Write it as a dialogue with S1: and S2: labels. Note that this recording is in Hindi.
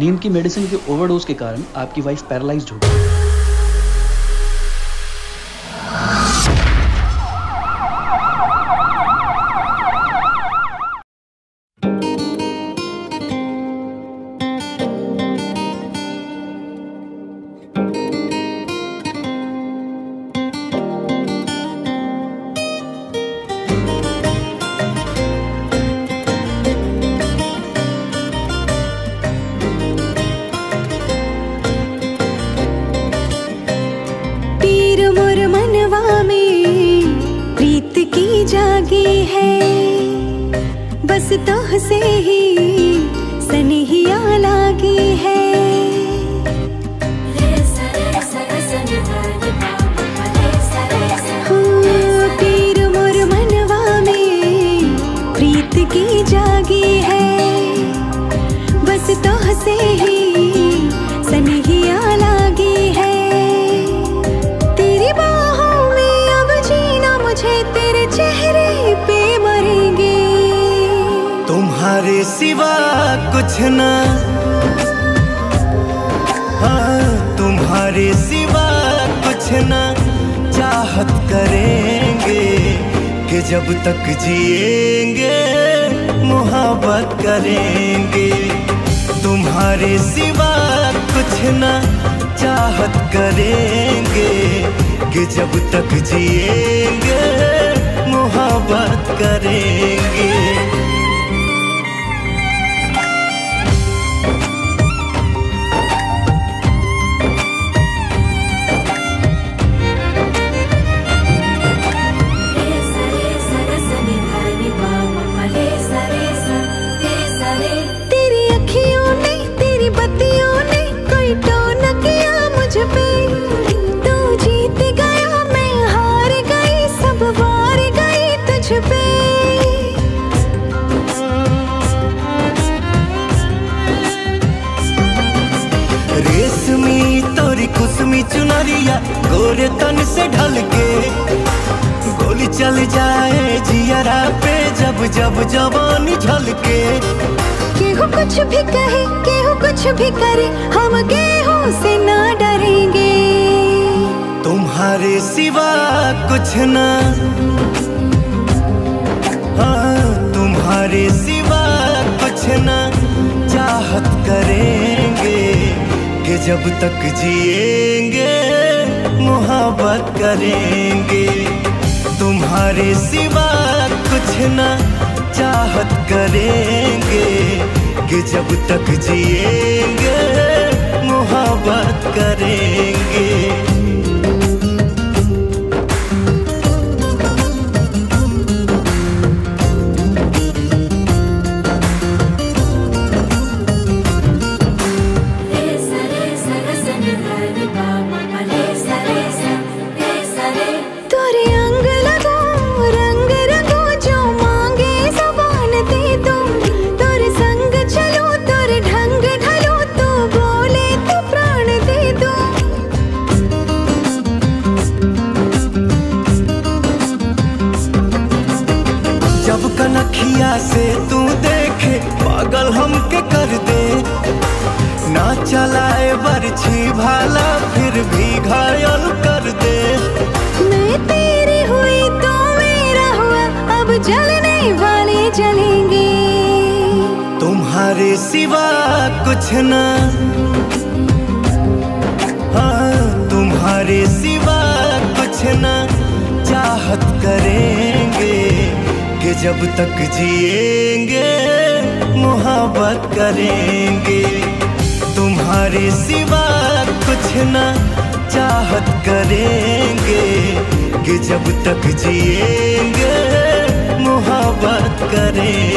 S1: नींद की मेडिसिन के ओवरडोज के कारण आपकी वाइफ पैरालाइज्ड हो गई
S2: जागी है। बस तोह से ही सनहिया लागी है। हाँ,
S3: तुम्हारे सिवा कुछ ना। हाँ तुम्हारे सिवा कुछ ना। चाहत करेंगे कि जब तक जिएँगे, मोहब्बत करेंगे। तुम्हारे सिवा कुछ ना। चाहत करेंगे कि जब तक जिएँगे, मोहब्बत करेंगे। कुसमी चुनरिया गोरे तन से ढल के गोली चल जाए जियरा पे जब जब जवानी झलके।
S2: केहू कुछ भी कहे केहू कुछ भी करे हम गेहूँ से ना डरेंगे।
S3: तुम्हारे सिवा कुछ ना। जब तक जिएँगे, मोहब्बत करेंगे। तुम्हारे सिवा कुछ ना चाहत करेंगे कि जब तक जिएँगे, मोहब्बत करेंगे। चलाए बरछी भाला फिर भी घायल कर दे।
S2: मैं तेरी हुई तो मेरा हुआ अब जलने वाले जलेंगे।
S3: तुम्हारे सिवा कुछ ना। हाँ तुम्हारे सिवा कुछ ना। चाहत करेंगे कि जब तक जिएँगे मोहब्बत करेंगे। तुम्हारे सिवा कुछ ना चाहत करेंगे कि जब तक जिएँगे मोहब्बत करेंगे